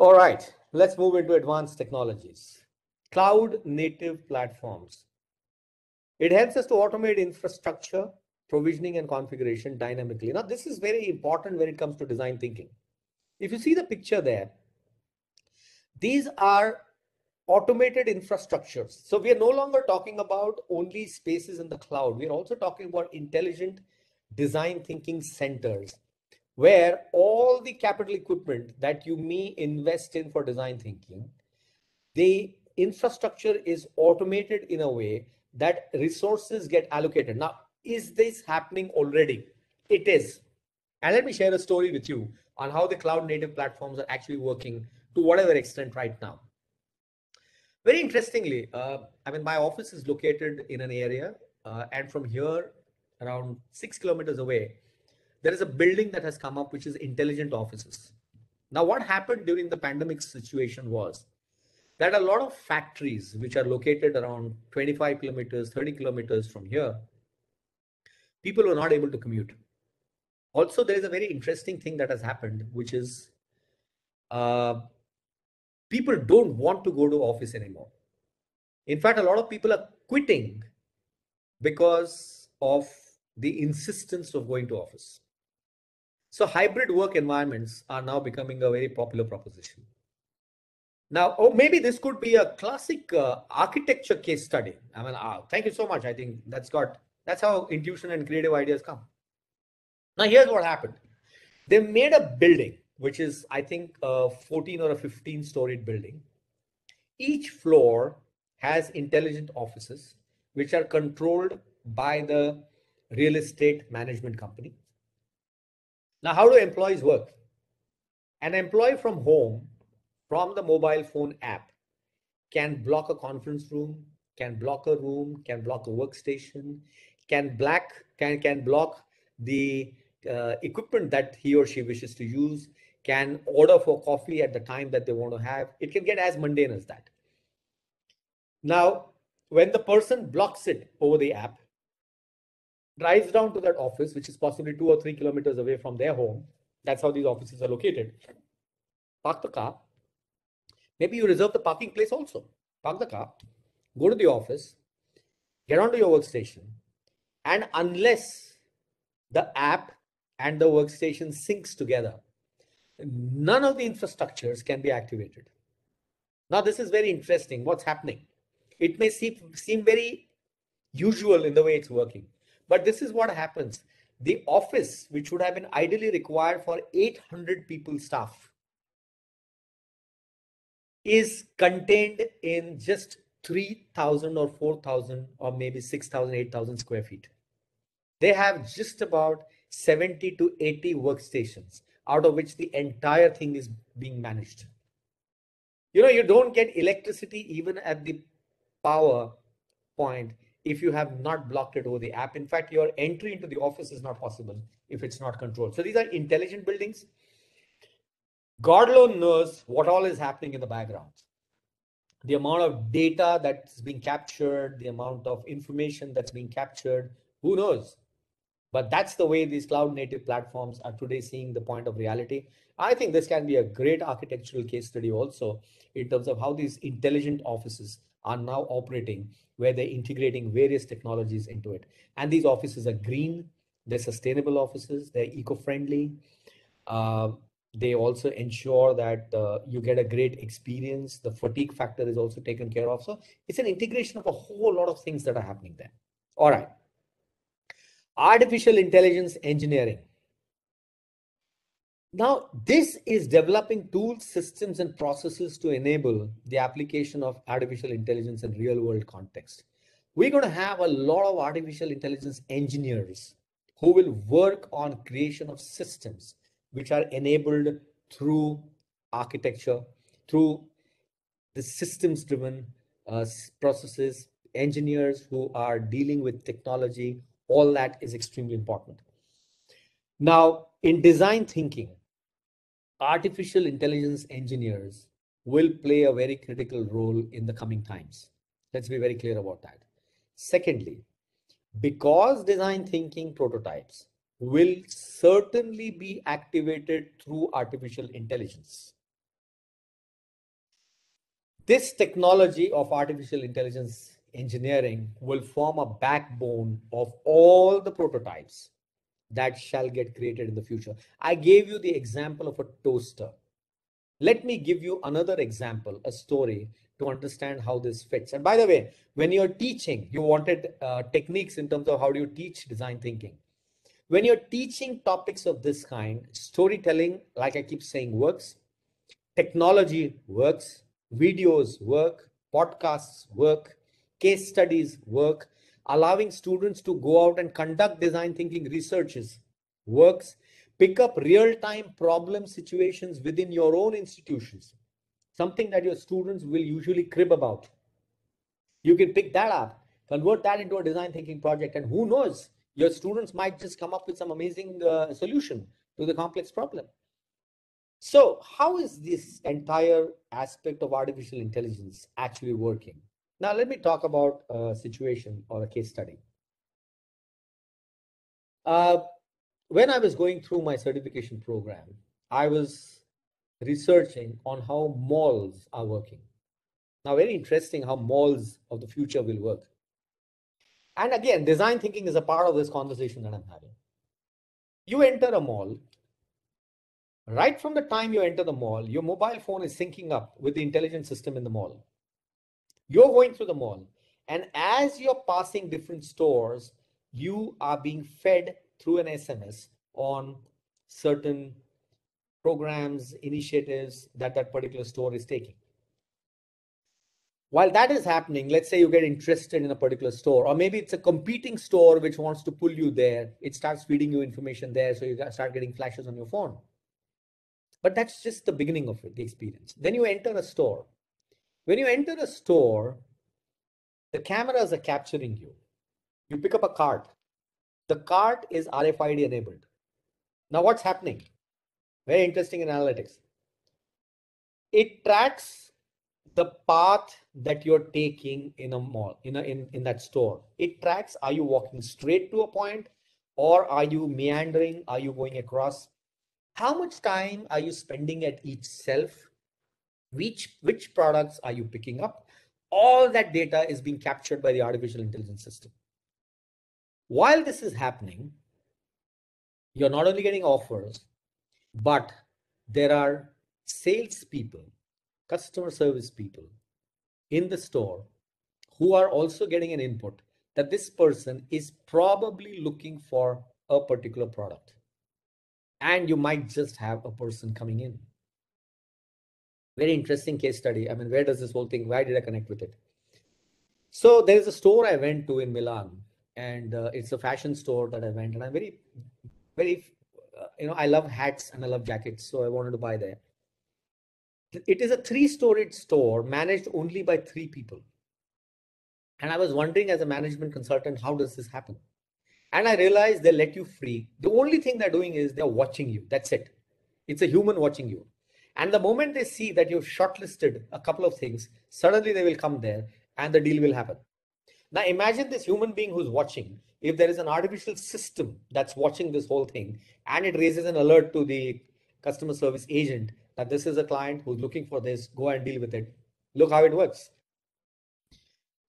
All right, let's move into advanced technologies. Cloud native platforms. It helps us to automate infrastructure, provisioning and configuration dynamically. Now, this is very important when it comes to design thinking. If you see the picture there, these are automated infrastructures. So we are no longer talking about only spaces in the cloud. We're also talking about intelligent design thinking centers where all the capital equipment that you may invest in for design thinking, the infrastructure is automated in a way that resources get allocated. Now, is this happening already? It is. And let me share a story with you on how the cloud native platforms are actually working to whatever extent right now. Very interestingly, uh, I mean, my office is located in an area, uh, and from here, around six kilometers away, there is a building that has come up which is intelligent offices. Now, what happened during the pandemic situation was that a lot of factories which are located around 25 kilometers, 30 kilometers from here, people were not able to commute. Also, there is a very interesting thing that has happened, which is uh, people don't want to go to office anymore. In fact, a lot of people are quitting because of the insistence of going to office. So hybrid work environments are now becoming a very popular proposition. Now, oh, maybe this could be a classic uh, architecture case study. I mean, uh, thank you so much. I think that's got that's how intuition and creative ideas come. Now, here's what happened. They made a building, which is, I think, a 14 or a 15 storied building. Each floor has intelligent offices, which are controlled by the real estate management company. Now, how do employees work? An employee from home, from the mobile phone app, can block a conference room, can block a room, can block a workstation, can black can can block the uh, equipment that he or she wishes to use, can order for coffee at the time that they want to have. It can get as mundane as that. Now, when the person blocks it over the app, drives down to that office, which is possibly two or three kilometers away from their home. That's how these offices are located. Park the car. Maybe you reserve the parking place also. Park the car, go to the office, get onto your workstation, and unless the app and the workstation syncs together, none of the infrastructures can be activated. Now, this is very interesting. What's happening? It may seem, seem very usual in the way it's working. But this is what happens. The office, which would have been ideally required for 800 people staff, is contained in just 3,000 or 4,000 or maybe 6,000, 8,000 square feet. They have just about 70 to 80 workstations, out of which the entire thing is being managed. You know, you don't get electricity even at the power point if you have not blocked it over the app. In fact, your entry into the office is not possible if it's not controlled. So these are intelligent buildings. God alone knows what all is happening in the background. The amount of data that's being captured, the amount of information that's being captured, who knows? But that's the way these cloud native platforms are today seeing the point of reality. I think this can be a great architectural case study also in terms of how these intelligent offices are now operating where they're integrating various technologies into it. And these offices are green, they're sustainable offices, they're eco-friendly. Uh, they also ensure that uh, you get a great experience. The fatigue factor is also taken care of. So it's an integration of a whole lot of things that are happening there. All right. Artificial intelligence engineering. Now, this is developing tools, systems, and processes to enable the application of artificial intelligence in real world context. We're going to have a lot of artificial intelligence engineers who will work on creation of systems which are enabled through architecture, through the systems driven uh, processes, engineers who are dealing with technology, all that is extremely important. Now, in design thinking, artificial intelligence engineers will play a very critical role in the coming times. Let's be very clear about that. Secondly, because design thinking prototypes will certainly be activated through artificial intelligence. This technology of artificial intelligence engineering will form a backbone of all the prototypes that shall get created in the future. I gave you the example of a toaster. Let me give you another example, a story to understand how this fits. And by the way, when you're teaching, you wanted uh, techniques in terms of how do you teach design thinking. When you're teaching topics of this kind, storytelling, like I keep saying, works. Technology works. Videos work. Podcasts work. Case studies work allowing students to go out and conduct design thinking researches works pick up real-time problem situations within your own institutions. Something that your students will usually crib about. You can pick that up convert that into a design thinking project and who knows your students might just come up with some amazing uh, solution to the complex problem. So how is this entire aspect of artificial intelligence actually working now, let me talk about a situation or a case study. Uh, when I was going through my certification program, I was researching on how malls are working. Now, very interesting how malls of the future will work. And again, design thinking is a part of this conversation that I'm having. You enter a mall. Right from the time you enter the mall, your mobile phone is syncing up with the intelligent system in the mall. You're going through the mall, and as you're passing different stores, you are being fed through an SMS on certain programs, initiatives that that particular store is taking. While that is happening, let's say you get interested in a particular store, or maybe it's a competing store which wants to pull you there. It starts feeding you information there, so you start getting flashes on your phone. But that's just the beginning of it, the experience. Then you enter a store when you enter a store, the cameras are capturing you. You pick up a card. The card is RFID enabled. Now, what's happening? Very interesting in analytics. It tracks the path that you're taking in a mall, in, a, in, in that store. It tracks are you walking straight to a point or are you meandering? Are you going across? How much time are you spending at each shelf? Which which products are you picking up? All that data is being captured by the artificial intelligence system. While this is happening you're not only getting offers but there are sales people customer service people in the store who are also getting an input that this person is probably looking for a particular product. And you might just have a person coming in very interesting case study. I mean, where does this whole thing, why did I connect with it? So there is a store I went to in Milan and uh, it's a fashion store that I went and I'm very, very, uh, you know, I love hats and I love jackets. So I wanted to buy there. It is a three-storied store managed only by three people. And I was wondering as a management consultant, how does this happen? And I realized they let you free. The only thing they're doing is they're watching you. That's it. It's a human watching you. And the moment they see that you've shortlisted a couple of things, suddenly they will come there and the deal will happen. Now imagine this human being who's watching. If there is an artificial system that's watching this whole thing and it raises an alert to the customer service agent that this is a client who's looking for this, go and deal with it. Look how it works.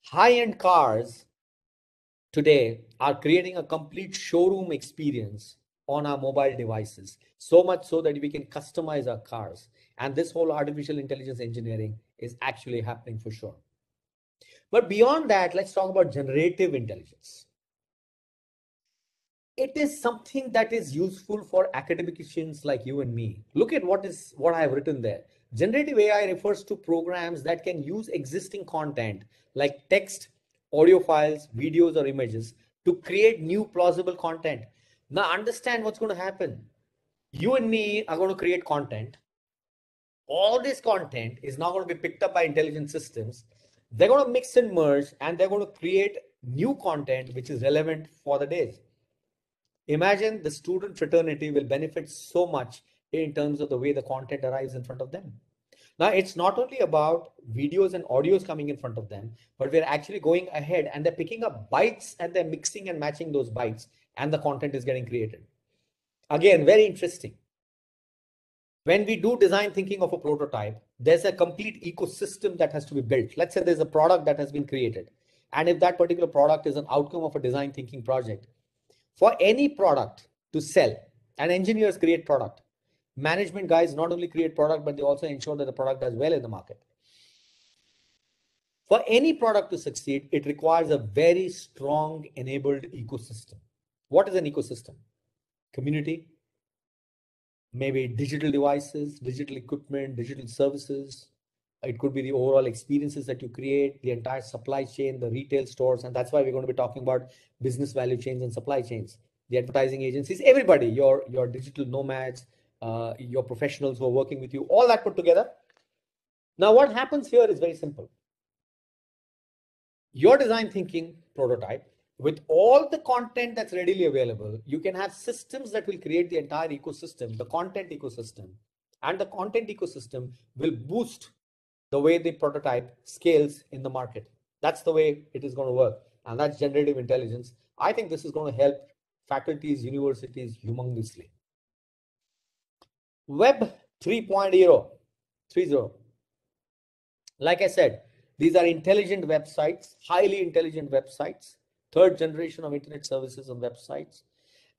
High-end cars today are creating a complete showroom experience on our mobile devices, so much so that we can customize our cars. And this whole artificial intelligence engineering is actually happening for sure. But beyond that, let's talk about generative intelligence. It is something that is useful for academicians like you and me. Look at what is what I have written there. Generative AI refers to programs that can use existing content like text, audio files, videos, or images to create new plausible content. Now understand what's going to happen. You and me are going to create content all this content is now going to be picked up by intelligent systems. They're going to mix and merge and they're going to create new content which is relevant for the days. Imagine the student fraternity will benefit so much in terms of the way the content arrives in front of them. Now, it's not only about videos and audios coming in front of them, but we're actually going ahead and they're picking up bytes and they're mixing and matching those bytes and the content is getting created. Again, very interesting. when we do design thinking of a prototype, there's a complete ecosystem that has to be built. Let's say there's a product that has been created. And if that particular product is an outcome of a design thinking project, for any product to sell, and engineers create product, management guys not only create product, but they also ensure that the product does well in the market. For any product to succeed, it requires a very strong enabled ecosystem. What is an ecosystem? Community, maybe digital devices, digital equipment, digital services. It could be the overall experiences that you create, the entire supply chain, the retail stores. And that's why we're going to be talking about business value chains and supply chains, the advertising agencies, everybody, your, your digital nomads, uh, your professionals who are working with you, all that put together. Now, what happens here is very simple. Your design thinking prototype with all the content that's readily available, you can have systems that will create the entire ecosystem, the content ecosystem. And the content ecosystem will boost the way the prototype scales in the market. That's the way it is going to work. And that's generative intelligence. I think this is going to help faculties, universities humongously. Web 3.0, 3.0. Like I said, these are intelligent websites, highly intelligent websites third generation of internet services and websites.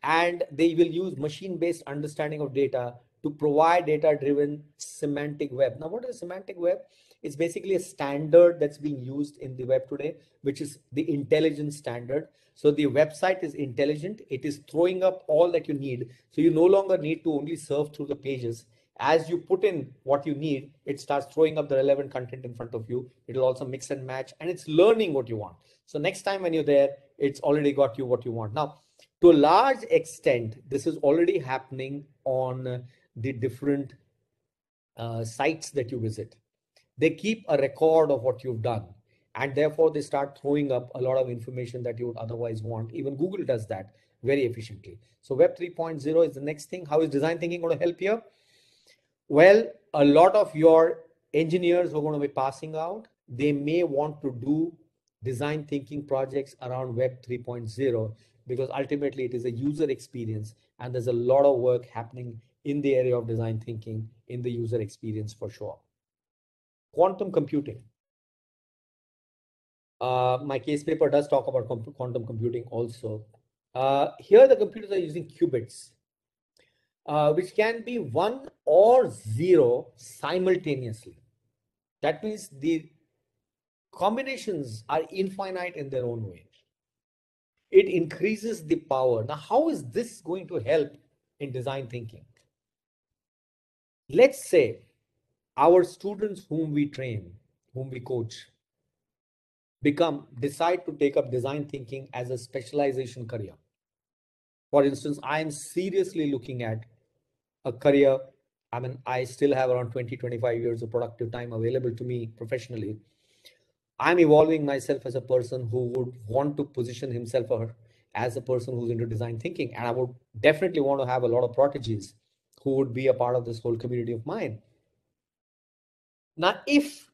And they will use machine-based understanding of data to provide data-driven semantic web. Now, what is a semantic web? It's basically a standard that's being used in the web today, which is the intelligence standard. So the website is intelligent. It is throwing up all that you need. So you no longer need to only surf through the pages. As you put in what you need, it starts throwing up the relevant content in front of you. It'll also mix and match and it's learning what you want. So next time when you're there, it's already got you what you want. Now, to a large extent, this is already happening on the different uh, sites that you visit. They keep a record of what you've done. And therefore, they start throwing up a lot of information that you would otherwise want. Even Google does that very efficiently. So Web 3.0 is the next thing. How is design thinking going to help here? Well, a lot of your engineers who are going to be passing out, they may want to do design thinking projects around Web 3.0 because ultimately it is a user experience and there's a lot of work happening in the area of design thinking in the user experience for sure. Quantum computing. Uh, my case paper does talk about quantum computing also. Uh, here the computers are using qubits, uh, which can be one or zero simultaneously. That means the combinations are infinite in their own way. It increases the power. Now, how is this going to help in design thinking? Let's say our students whom we train, whom we coach, become decide to take up design thinking as a specialization career. For instance, I am seriously looking at a career. I mean, I still have around 20, 25 years of productive time available to me professionally I'm evolving myself as a person who would want to position himself or as a person who's into design thinking. And I would definitely want to have a lot of proteges who would be a part of this whole community of mine. Now, if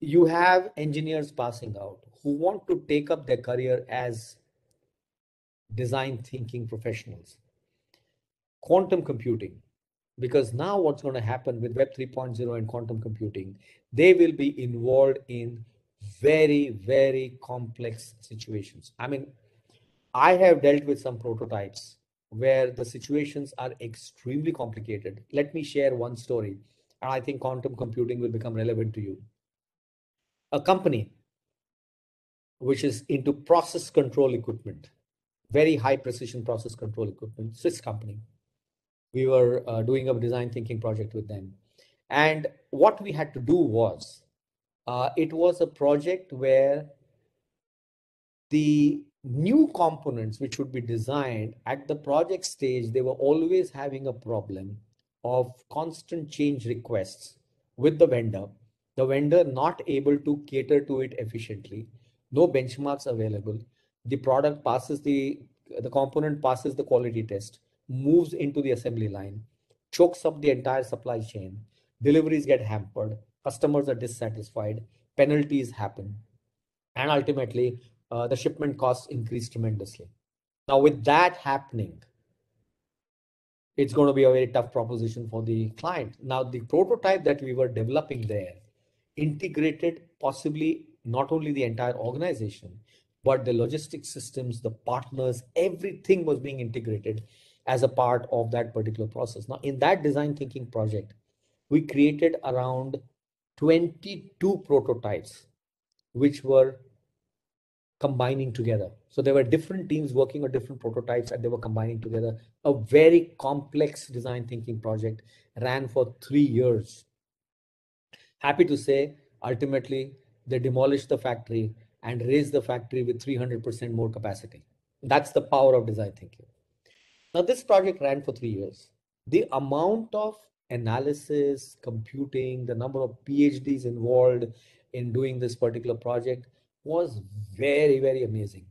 you have engineers passing out who want to take up their career as design thinking professionals, quantum computing, because now what's going to happen with Web 3.0 and quantum computing, they will be involved in very, very complex situations. I mean, I have dealt with some prototypes where the situations are extremely complicated. Let me share one story, and I think quantum computing will become relevant to you. A company which is into process control equipment, very high precision process control equipment, Swiss company. We were uh, doing a design thinking project with them. And what we had to do was uh, it was a project where the new components which would be designed at the project stage, they were always having a problem of constant change requests with the vendor, the vendor not able to cater to it efficiently, no benchmarks available. The product passes the, the component passes the quality test, moves into the assembly line, chokes up the entire supply chain, deliveries get hampered, customers are dissatisfied, penalties happen, and ultimately uh, the shipment costs increase tremendously. Now, with that happening, it's going to be a very tough proposition for the client. Now, the prototype that we were developing there integrated possibly not only the entire organization, but the logistics systems, the partners, everything was being integrated as a part of that particular process. Now, in that design thinking project, we created around 22 prototypes, which were combining together. So there were different teams working on different prototypes and they were combining together. A very complex design thinking project ran for three years. Happy to say, ultimately, they demolished the factory and raised the factory with 300% more capacity. That's the power of design thinking. Now, this project ran for three years. The amount of analysis, computing, the number of PhDs involved in doing this particular project was very, very amazing.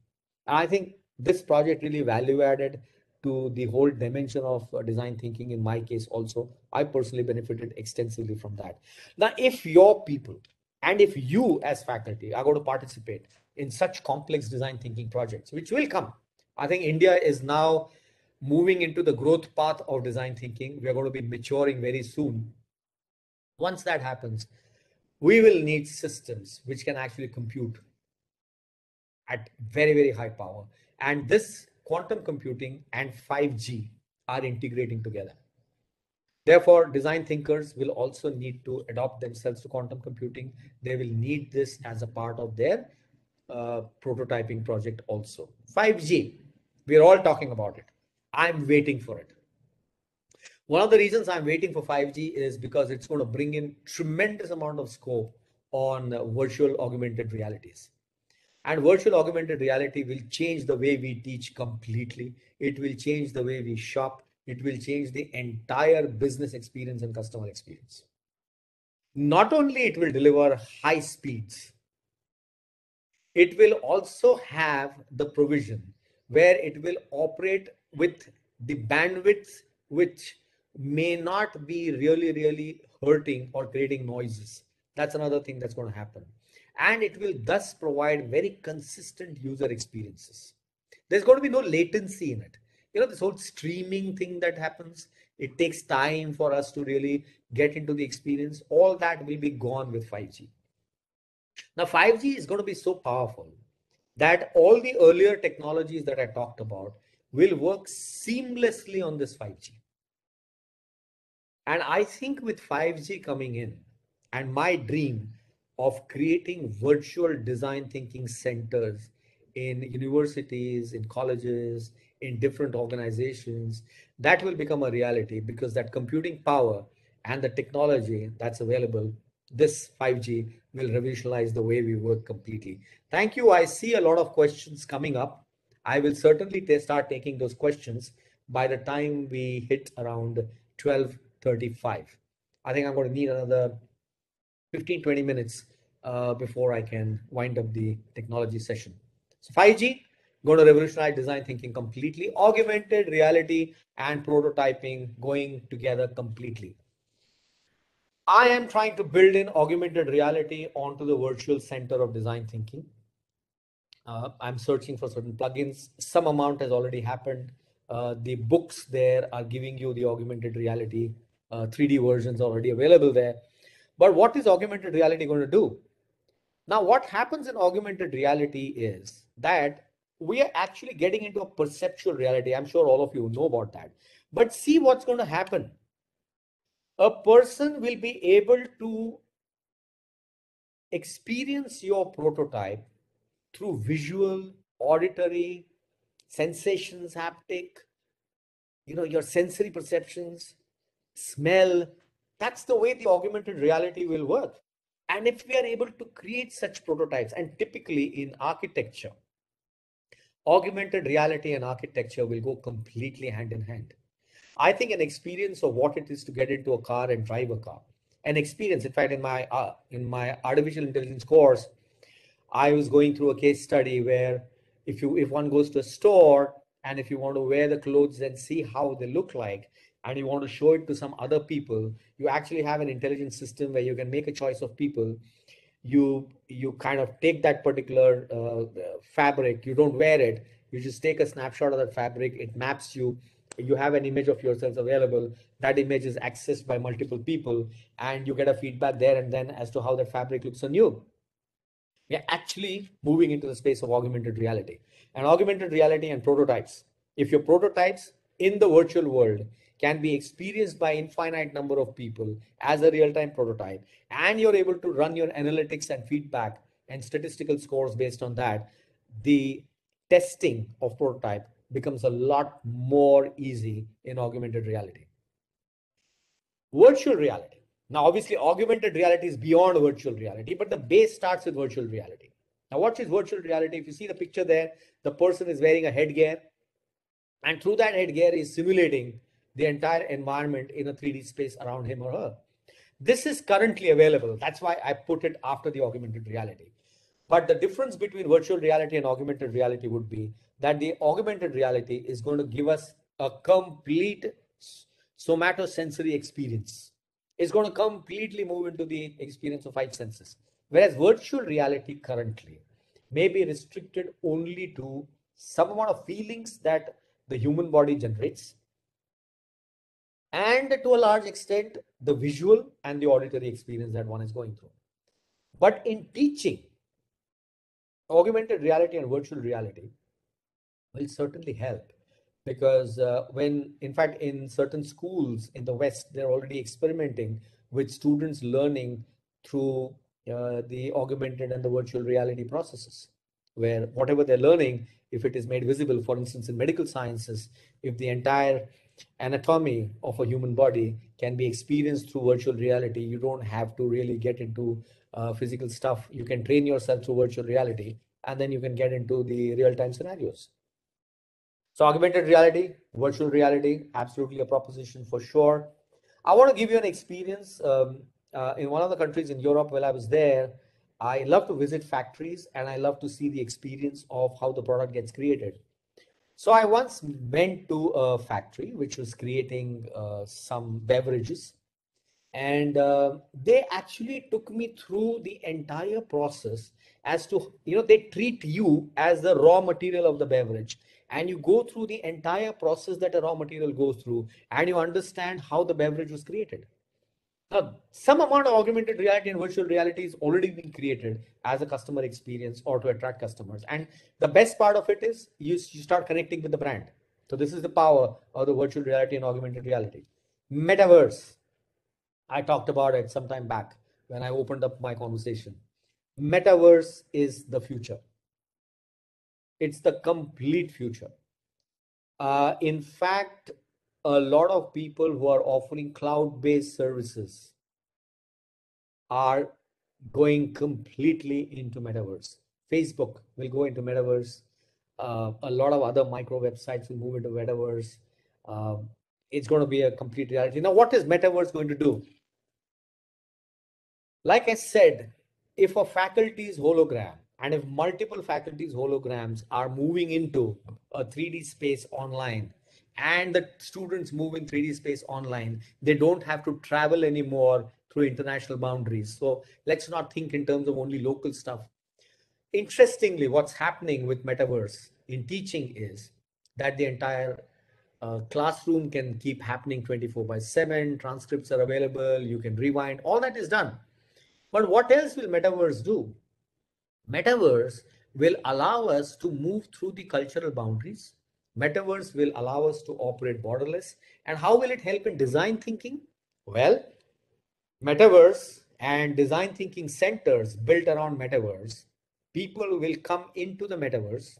I think this project really value added to the whole dimension of uh, design thinking in my case also. I personally benefited extensively from that. Now, if your people and if you as faculty are going to participate in such complex design thinking projects, which will come, I think India is now moving into the growth path of design thinking. We are going to be maturing very soon. Once that happens, we will need systems which can actually compute at very, very high power. And this quantum computing and 5G are integrating together. Therefore, design thinkers will also need to adopt themselves to quantum computing. They will need this as a part of their uh, prototyping project also. 5G, we're all talking about it. I'm waiting for it. One of the reasons I'm waiting for 5G is because it's going to bring in tremendous amount of scope on virtual augmented realities. And virtual augmented reality will change the way we teach completely. It will change the way we shop. It will change the entire business experience and customer experience. Not only it will deliver high speeds, it will also have the provision where it will operate with the bandwidth which may not be really, really hurting or creating noises. That's another thing that's going to happen and it will thus provide very consistent user experiences. There's going to be no latency in it. You know, this whole streaming thing that happens, it takes time for us to really get into the experience. All that will be gone with 5G. Now, 5G is going to be so powerful that all the earlier technologies that I talked about will work seamlessly on this 5G. And I think with 5G coming in, and my dream of creating virtual design thinking centers in universities, in colleges, in different organizations, that will become a reality because that computing power and the technology that's available, this 5G will revolutionize the way we work completely. Thank you. I see a lot of questions coming up. I will certainly start taking those questions by the time we hit around 1235. I think I'm going to need another 15, 20 minutes uh, before I can wind up the technology session. So 5G, going to revolutionize design thinking completely, augmented reality and prototyping going together completely. I am trying to build in augmented reality onto the virtual center of design thinking. Uh, I'm searching for certain plugins. Some amount has already happened. Uh, the books there are giving you the augmented reality uh, 3D versions already available there. But what is augmented reality going to do? Now, what happens in augmented reality is that we are actually getting into a perceptual reality. I'm sure all of you know about that. But see what's going to happen. A person will be able to experience your prototype through visual, auditory, sensations, haptic, you know, your sensory perceptions, smell. That's the way the augmented reality will work. And if we are able to create such prototypes, and typically in architecture, augmented reality and architecture will go completely hand in hand. I think an experience of what it is to get into a car and drive a car, an experience. In fact, in my uh, in my artificial intelligence course, I was going through a case study where if you if one goes to a store and if you want to wear the clothes and see how they look like, and you want to show it to some other people you actually have an intelligent system where you can make a choice of people. You you kind of take that particular uh, fabric you don't wear it you just take a snapshot of that fabric it maps you you have an image of yourselves available that image is accessed by multiple people and you get a feedback there and then as to how that fabric looks on you we're actually moving into the space of augmented reality. And augmented reality and prototypes. If your prototypes in the virtual world can be experienced by infinite number of people as a real-time prototype and you're able to run your analytics and feedback and statistical scores based on that the testing of prototype becomes a lot more easy in augmented reality. Virtual reality now obviously augmented reality is beyond virtual reality but the base starts with virtual reality now what is virtual reality if you see the picture there the person is wearing a headgear and through that headgear is simulating the entire environment in a 3D space around him or her. This is currently available. That's why I put it after the augmented reality. But the difference between virtual reality and augmented reality would be that the augmented reality is going to give us a complete somatosensory experience. It's going to completely move into the experience of five senses. Whereas virtual reality currently may be restricted only to some amount of feelings that the human body generates and to a large extent the visual and the auditory experience that one is going through but in teaching augmented reality and virtual reality will certainly help because uh, when in fact in certain schools in the west they're already experimenting with students learning through uh, the augmented and the virtual reality processes where whatever they're learning if it is made visible for instance in medical sciences if the entire anatomy of a human body can be experienced through virtual reality. You don't have to really get into uh, physical stuff. You can train yourself through virtual reality, and then you can get into the real-time scenarios. So augmented reality, virtual reality, absolutely a proposition for sure. I want to give you an experience um, uh, in one of the countries in Europe while I was there. I love to visit factories and I love to see the experience of how the product gets created. So I once went to a factory which was creating uh, some beverages and uh, they actually took me through the entire process as to you know they treat you as the raw material of the beverage and you go through the entire process that a raw material goes through and you understand how the beverage was created now, some amount of augmented reality and virtual reality is already being created as a customer experience or to attract customers. And the best part of it is you, you start connecting with the brand. So this is the power of the virtual reality and augmented reality. Metaverse. I talked about it some time back when I opened up my conversation. Metaverse is the future. It's the complete future. Uh, in fact, a lot of people who are offering cloud-based services are going completely into metaverse. Facebook will go into metaverse. Uh, a lot of other micro websites will move into metaverse. Uh, it's going to be a complete reality. Now, what is metaverse going to do? Like I said, if a faculty's hologram and if multiple faculties holograms are moving into a 3D space online, and the students move in 3D space online. They don't have to travel anymore through international boundaries. So let's not think in terms of only local stuff. Interestingly, what's happening with metaverse in teaching is that the entire uh, classroom can keep happening 24 by 7, transcripts are available, you can rewind, all that is done. But what else will metaverse do? Metaverse will allow us to move through the cultural boundaries Metaverse will allow us to operate borderless. And how will it help in design thinking? Well, Metaverse and design thinking centers built around Metaverse, people will come into the Metaverse.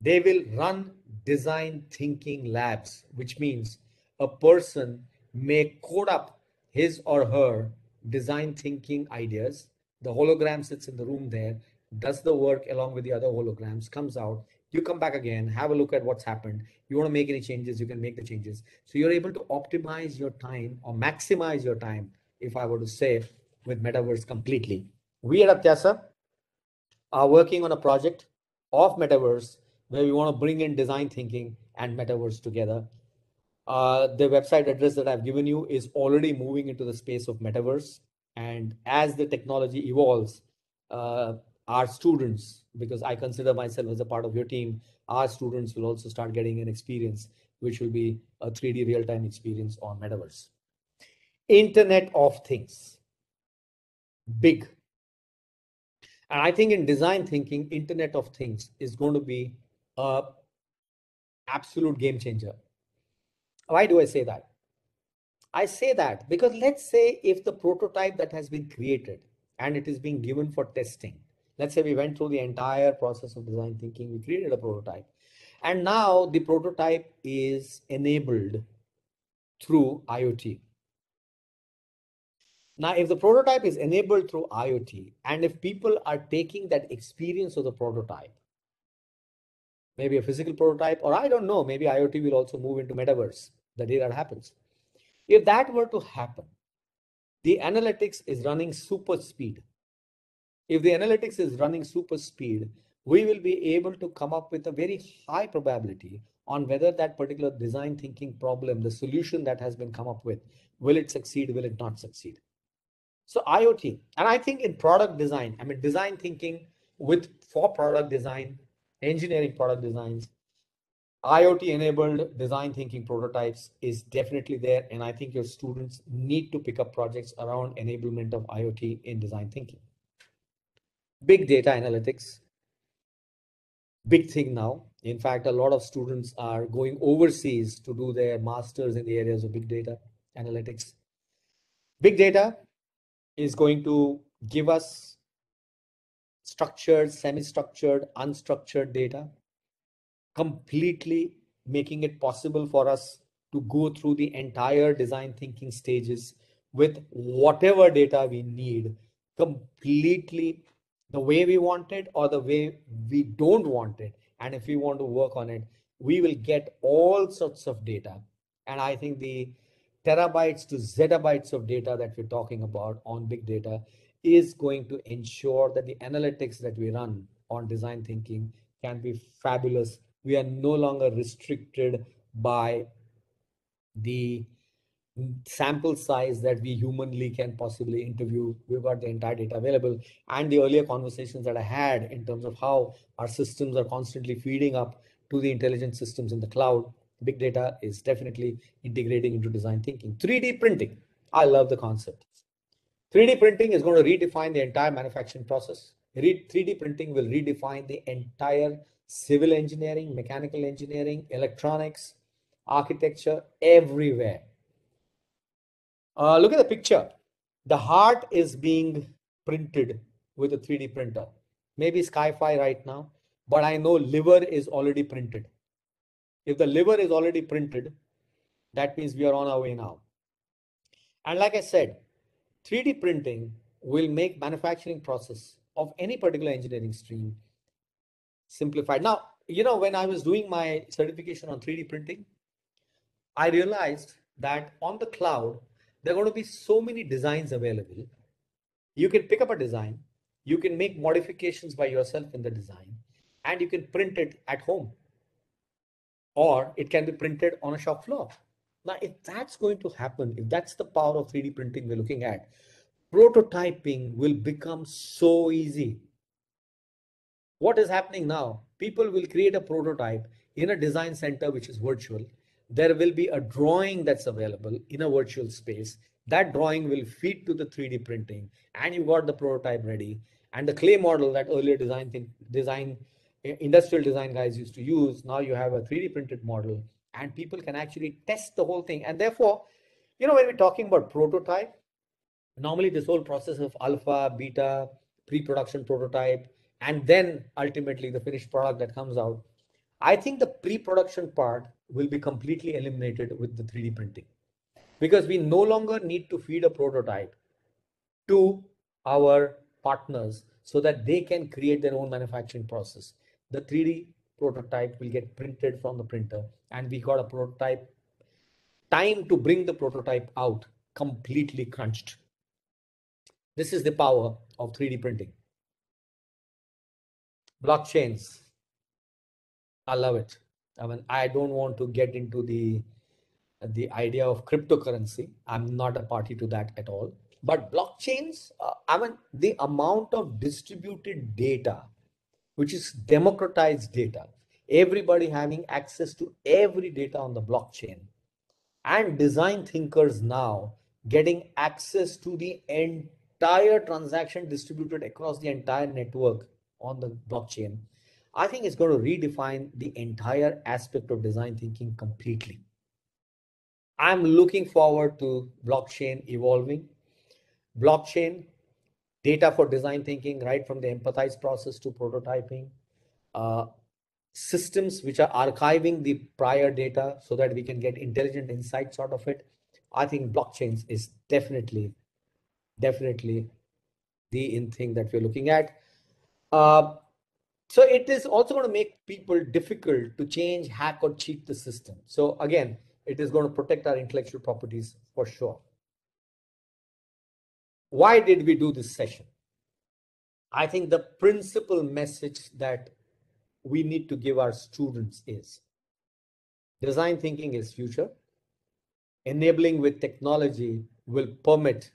They will run design thinking labs, which means a person may code up his or her design thinking ideas. The hologram sits in the room there, does the work along with the other holograms, comes out, you come back again have a look at what's happened. You want to make any changes you can make the changes. So you're able to optimize your time or maximize your time if i were to say with metaverse completely. We at atyasa are working on a project of metaverse where we want to bring in design thinking and metaverse together. Uh, the website address that i've given you is already moving into the space of metaverse and as the technology evolves uh, our students, because I consider myself as a part of your team, our students will also start getting an experience which will be a 3D real-time experience on metaverse. Internet of Things. Big. And I think in design thinking, Internet of Things is going to be a absolute game changer. Why do I say that? I say that because let's say if the prototype that has been created and it is being given for testing, let's say we went through the entire process of design thinking, we created a prototype, and now the prototype is enabled through IoT. Now, if the prototype is enabled through IoT, and if people are taking that experience of the prototype, maybe a physical prototype, or I don't know, maybe IoT will also move into metaverse, the day that happens. If that were to happen, the analytics is running super speed. If the analytics is running super speed, we will be able to come up with a very high probability on whether that particular design thinking problem, the solution that has been come up with, will it succeed, will it not succeed? So IoT, and I think in product design, I mean design thinking with for product design, engineering product designs, IoT enabled design thinking prototypes is definitely there. And I think your students need to pick up projects around enablement of IoT in design thinking. Big data analytics, big thing now. In fact, a lot of students are going overseas to do their masters in the areas of big data analytics. Big data is going to give us structured, semi-structured, unstructured data, completely making it possible for us to go through the entire design thinking stages with whatever data we need completely the way we want it or the way we don't want it. And if we want to work on it, we will get all sorts of data. And I think the terabytes to zettabytes of data that we're talking about on big data is going to ensure that the analytics that we run on design thinking can be fabulous. We are no longer restricted by the sample size that we humanly can possibly interview. We've got the entire data available. And the earlier conversations that I had in terms of how our systems are constantly feeding up to the intelligent systems in the cloud big data is definitely integrating into design thinking. 3D printing, I love the concept. 3D printing is going to redefine the entire manufacturing process. 3D printing will redefine the entire civil engineering, mechanical engineering, electronics, architecture, everywhere. Uh, look at the picture. The heart is being printed with a 3D printer. Maybe sci-fi right now, but I know liver is already printed. If the liver is already printed, that means we are on our way now. And like I said, 3D printing will make manufacturing process of any particular engineering stream simplified. Now, you know, when I was doing my certification on 3D printing, I realized that on the cloud, there are going to be so many designs available. You can pick up a design, you can make modifications by yourself in the design, and you can print it at home or it can be printed on a shop floor. Now, if that's going to happen, if that's the power of 3D printing we're looking at, prototyping will become so easy. What is happening now? People will create a prototype in a design center, which is virtual. There will be a drawing that's available in a virtual space. That drawing will feed to the 3D printing, and you've got the prototype ready. And the clay model that earlier design thing, design eh, industrial design guys used to use. Now you have a 3D printed model and people can actually test the whole thing. And therefore, you know, when we're talking about prototype, normally this whole process of alpha, beta, pre-production prototype, and then ultimately the finished product that comes out, I think the pre-production part will be completely eliminated with the 3D printing because we no longer need to feed a prototype to our partners so that they can create their own manufacturing process the 3D prototype will get printed from the printer and we got a prototype time to bring the prototype out completely crunched. This is the power of 3D printing. Blockchains. I love it. I mean, I don't want to get into the the idea of cryptocurrency. I'm not a party to that at all. But blockchains, uh, I mean, the amount of distributed data which is democratized data. everybody having access to every data on the blockchain and design thinkers now getting access to the entire transaction distributed across the entire network on the blockchain, I think it's going to redefine the entire aspect of design thinking completely. I'm looking forward to blockchain evolving. Blockchain, data for design thinking, right from the empathize process to prototyping, uh, systems which are archiving the prior data so that we can get intelligent insights out of it. I think blockchains is definitely, definitely the in thing that we're looking at. Uh, so it is also going to make people difficult to change, hack, or cheat the system. So again, it is going to protect our intellectual properties for sure. Why did we do this session? I think the principal message that we need to give our students is design thinking is future. Enabling with technology will permit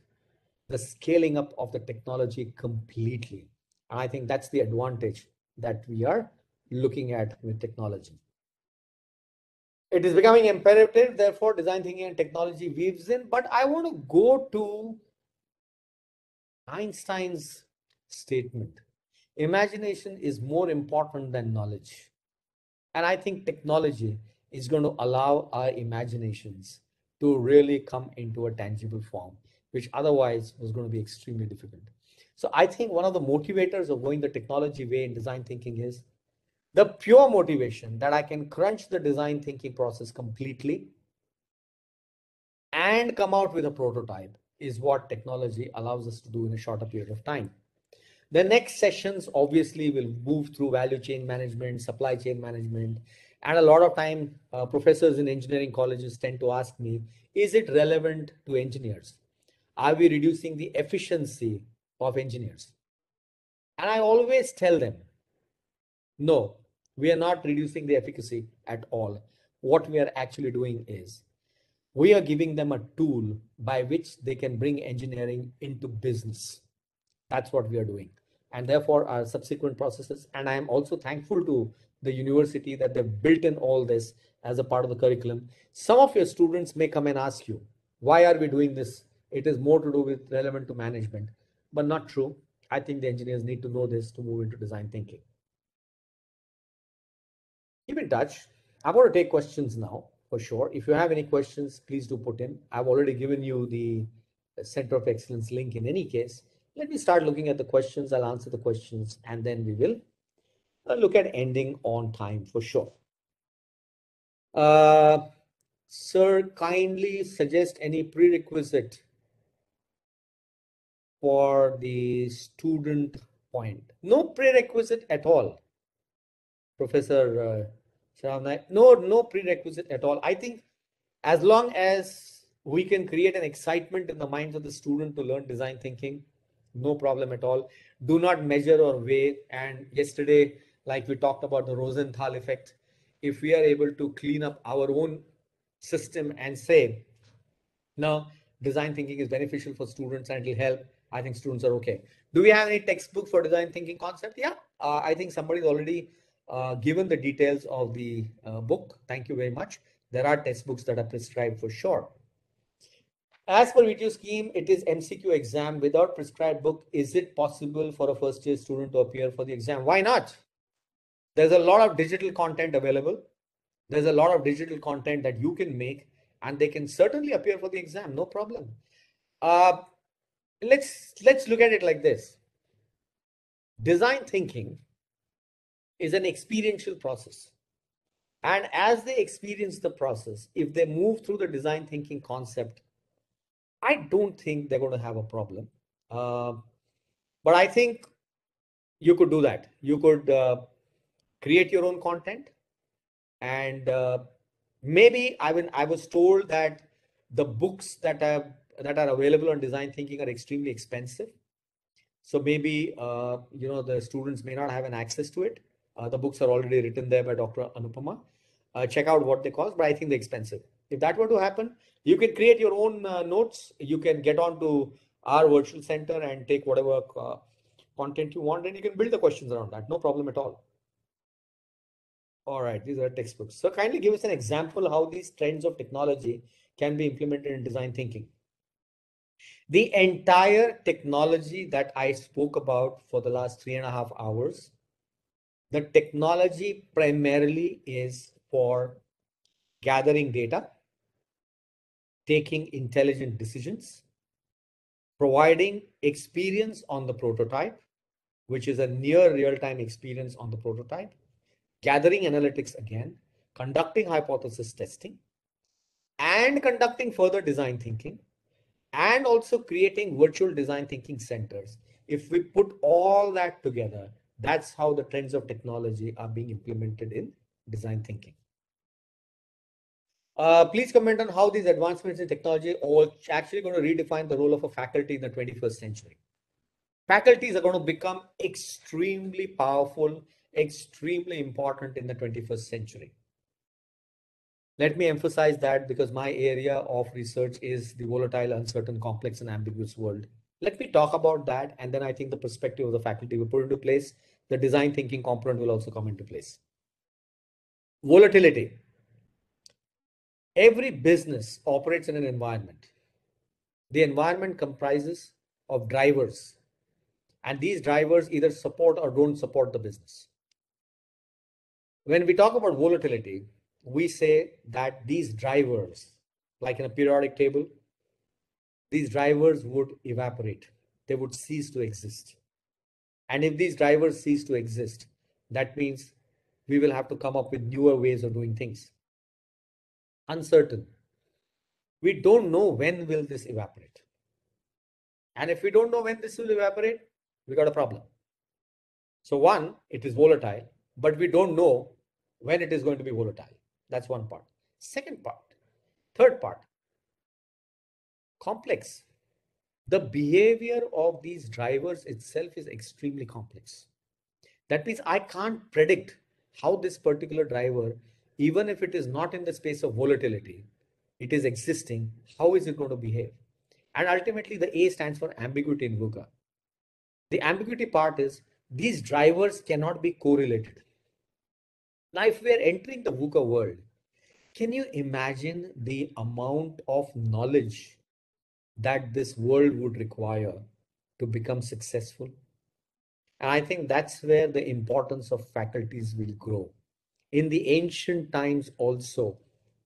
the scaling up of the technology completely. And I think that's the advantage that we are looking at with technology. It is becoming imperative, therefore, design thinking and technology weaves in. But I want to go to Einstein's statement imagination is more important than knowledge. And I think technology is going to allow our imaginations to really come into a tangible form, which otherwise was going to be extremely difficult. So I think one of the motivators of going the technology way in design thinking is the pure motivation that I can crunch the design thinking process completely and come out with a prototype is what technology allows us to do in a shorter period of time. The next sessions obviously will move through value chain management, supply chain management, and a lot of time uh, professors in engineering colleges tend to ask me, is it relevant to engineers? Are we reducing the efficiency of engineers? And I always tell them, no, we are not reducing the efficacy at all. What we are actually doing is we are giving them a tool by which they can bring engineering into business. That's what we are doing and therefore our subsequent processes. And I am also thankful to the university that they've built in all this as a part of the curriculum. Some of your students may come and ask you, why are we doing this? It is more to do with relevant to management, but not true. I think the engineers need to know this to move into design thinking. Keep in touch. I'm going to take questions now for sure. If you have any questions, please do put in. I've already given you the Center of Excellence link in any case. Let me start looking at the questions. I'll answer the questions and then we will uh, look at ending on time for sure. Uh, sir, kindly suggest any prerequisite for the student point. No prerequisite at all, Professor uh, No, no prerequisite at all. I think as long as we can create an excitement in the minds of the student to learn design thinking, no problem at all. Do not measure or weigh. And yesterday, like we talked about the Rosenthal effect, if we are able to clean up our own system and say, now design thinking is beneficial for students and it'll help, I think students are okay. Do we have any textbook for design thinking concept? Yeah, uh, I think somebody's already uh, given the details of the uh, book. Thank you very much. There are textbooks that are prescribed for sure. As per VTU scheme, it is MCQ exam without prescribed book. Is it possible for a first year student to appear for the exam? Why not? There's a lot of digital content available. There's a lot of digital content that you can make and they can certainly appear for the exam. No problem. Uh, let's, let's look at it like this. Design thinking is an experiential process. And as they experience the process, if they move through the design thinking concept I don't think they're going to have a problem. Uh, but I think you could do that. You could uh, create your own content, and uh, maybe I mean I was told that the books that have that are available on design thinking are extremely expensive. So maybe uh, you know the students may not have an access to it. Uh, the books are already written there by Dr. Anupama. Uh, check out what they cost, but I think they're expensive. If that were to happen, you can create your own uh, notes. You can get on to our virtual center and take whatever uh, content you want, and you can build the questions around that. No problem at all. All right, these are textbooks. So kindly give us an example how these trends of technology can be implemented in design thinking. The entire technology that I spoke about for the last three and a half hours, the technology primarily is for gathering data, taking intelligent decisions, providing experience on the prototype, which is a near real-time experience on the prototype, gathering analytics again, conducting hypothesis testing, and conducting further design thinking, and also creating virtual design thinking centers. If we put all that together, that's how the trends of technology are being implemented in design thinking. Uh, please comment on how these advancements in technology are actually going to redefine the role of a faculty in the 21st century. Faculties are going to become extremely powerful extremely important in the 21st century. Let me emphasize that because my area of research is the volatile, uncertain, complex, and ambiguous world. Let me talk about that, and then I think the perspective of the faculty will put into place. The design thinking component will also come into place. Volatility. Every business operates in an environment. The environment comprises of drivers, and these drivers either support or don't support the business when we talk about volatility, we say that these drivers, like in a periodic table, these drivers would evaporate. They would cease to exist. And if these drivers cease to exist, that means we will have to come up with newer ways of doing things. Uncertain. We don't know when will this evaporate. And if we don't know when this will evaporate, we got a problem. So one, it is volatile but we don't know when it is going to be volatile. That's one part. Second part, third part, complex. The behavior of these drivers itself is extremely complex. That means I can't predict how this particular driver, even if it is not in the space of volatility, it is existing, how is it going to behave? And ultimately, the A stands for ambiguity in VUCA. The ambiguity part is these drivers cannot be correlated. Now, if we are entering the VUCA world, can you imagine the amount of knowledge that this world would require to become successful? And I think that's where the importance of faculties will grow. In the ancient times, also,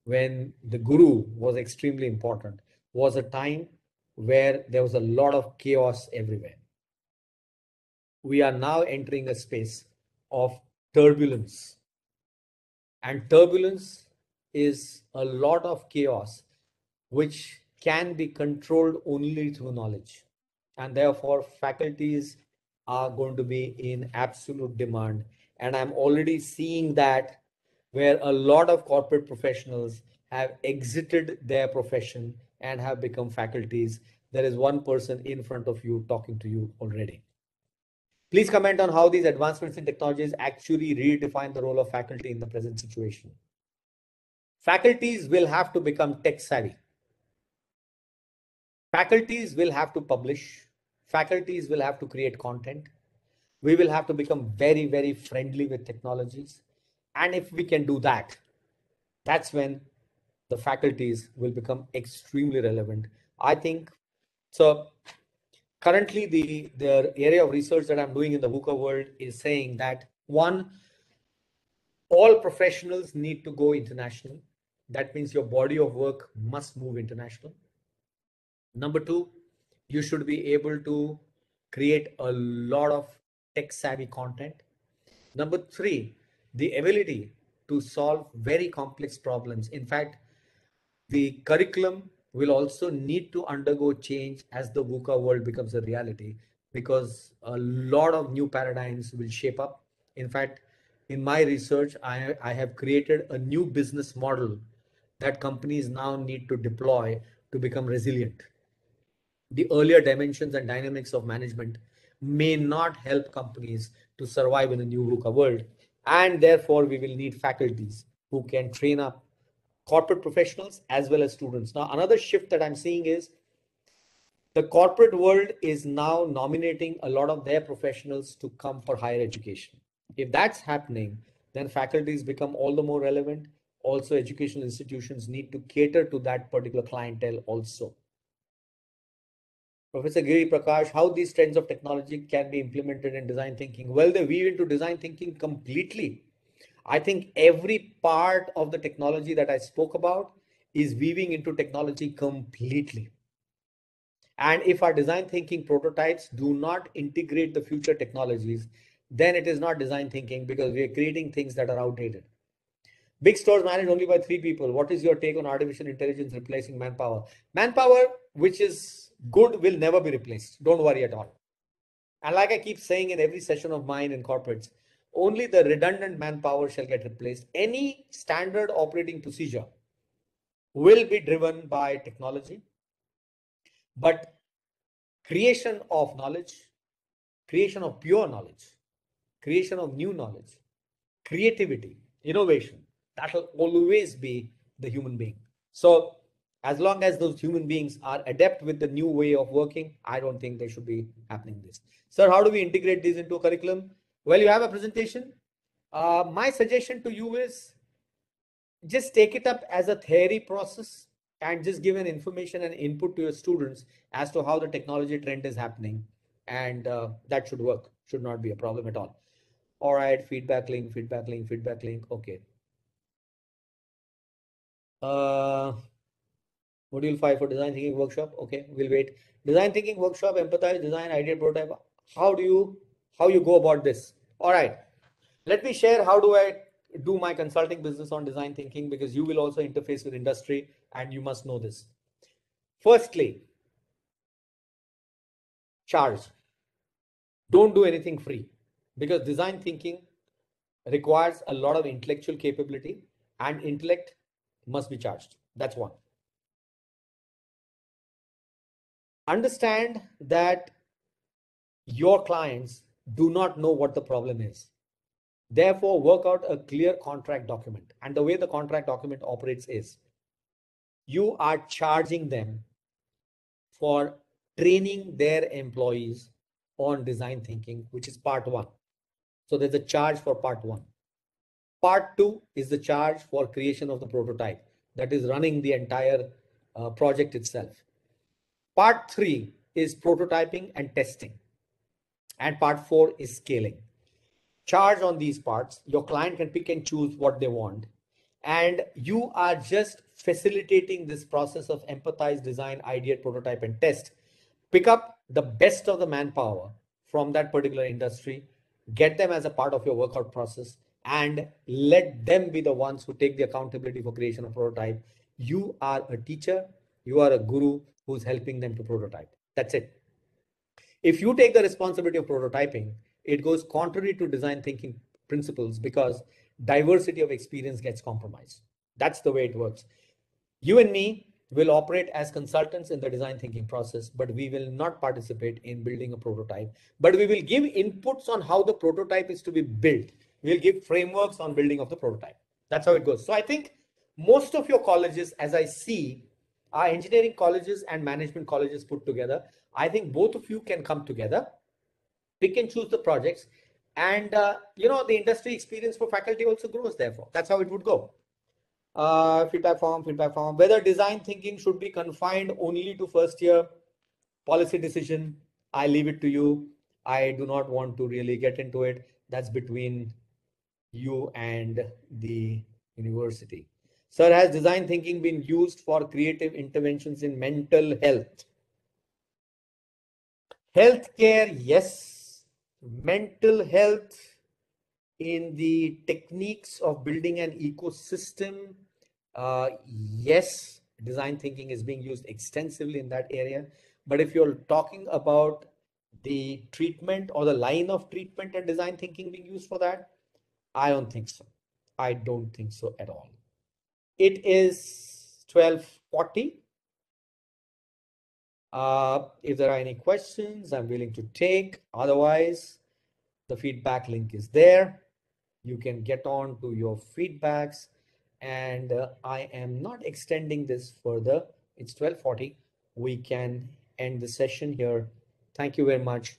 when the guru was extremely important, was a time where there was a lot of chaos everywhere. We are now entering a space of turbulence and turbulence is a lot of chaos, which can be controlled only through knowledge. And therefore, faculties are going to be in absolute demand. And I'm already seeing that where a lot of corporate professionals have exited their profession and have become faculties. There is one person in front of you talking to you already. Please comment on how these advancements in technologies actually redefine the role of faculty in the present situation. Faculties will have to become tech savvy. Faculties will have to publish. Faculties will have to create content. We will have to become very, very friendly with technologies. And if we can do that, that's when the faculties will become extremely relevant. I think so currently the, the area of research that I'm doing in the VUCA world is saying that one, all professionals need to go international. That means your body of work must move international. Number two, you should be able to create a lot of tech savvy content. Number three, the ability to solve very complex problems. In fact, the curriculum will also need to undergo change as the VUCA world becomes a reality because a lot of new paradigms will shape up. In fact, in my research, I, I have created a new business model that companies now need to deploy to become resilient. The earlier dimensions and dynamics of management may not help companies to survive in a new VUCA world. And therefore, we will need faculties who can train up corporate professionals as well as students. Now, another shift that I'm seeing is the corporate world is now nominating a lot of their professionals to come for higher education. If that's happening, then faculties become all the more relevant. Also, educational institutions need to cater to that particular clientele also. Professor Giri Prakash, how these trends of technology can be implemented in design thinking? Well, they weave into design thinking completely. I think every part of the technology that I spoke about is weaving into technology completely. And if our design thinking prototypes do not integrate the future technologies, then it is not design thinking because we are creating things that are outdated. Big stores managed only by three people. What is your take on artificial intelligence replacing manpower? Manpower, which is good, will never be replaced. Don't worry at all. And like I keep saying in every session of mine in corporates, only the redundant manpower shall get replaced. Any standard operating procedure will be driven by technology, but creation of knowledge, creation of pure knowledge, creation of new knowledge, creativity, innovation, that will always be the human being. So as long as those human beings are adept with the new way of working, I don't think they should be happening this. Sir, how do we integrate this into a curriculum? Well, you have a presentation. Uh, my suggestion to you is just take it up as a theory process and just give an information and input to your students as to how the technology trend is happening. And uh, that should work, should not be a problem at all. All right, feedback link, feedback link, feedback link. Okay. Uh, module five for design thinking workshop. Okay, we'll wait. Design thinking workshop, empathize, design, idea, prototype. How do you, how you go about this? All right. Let me share how do I do my consulting business on design thinking because you will also interface with industry and you must know this. Firstly, charge. Don't do anything free because design thinking requires a lot of intellectual capability and intellect must be charged. That's one. Understand that your clients do not know what the problem is. Therefore, work out a clear contract document. And the way the contract document operates is you are charging them for training their employees on design thinking, which is part one. So there's a charge for part one. Part two is the charge for creation of the prototype that is running the entire uh, project itself. Part three is prototyping and testing. And part four is scaling charge on these parts. Your client can pick and choose what they want. And you are just facilitating this process of empathize, design, ideate, prototype, and test. Pick up the best of the manpower from that particular industry, get them as a part of your workout process, and let them be the ones who take the accountability for creation of prototype. You are a teacher, you are a guru who's helping them to prototype. That's it. If you take the responsibility of prototyping, it goes contrary to design thinking principles because diversity of experience gets compromised. That's the way it works. You and me will operate as consultants in the design thinking process, but we will not participate in building a prototype. But we will give inputs on how the prototype is to be built. We'll give frameworks on building of the prototype. That's how it goes. So I think most of your colleges, as I see, are engineering colleges and management colleges put together. I think both of you can come together pick and choose the projects and uh, you know the industry experience for faculty also grows therefore that's how it would go uh, feedback form feedback form whether design thinking should be confined only to first year policy decision i leave it to you i do not want to really get into it that's between you and the university sir has design thinking been used for creative interventions in mental health healthcare yes mental health, in the techniques of building an ecosystem. Uh, yes, design thinking is being used extensively in that area. But if you're talking about the treatment or the line of treatment and design thinking being used for that, I don't think so. I don't think so at all. It is 1240. Uh, if there are any questions, I'm willing to take. Otherwise, the feedback link is there. You can get on to your feedbacks. And uh, I am not extending this further. It's 1240. We can end the session here. Thank you very much.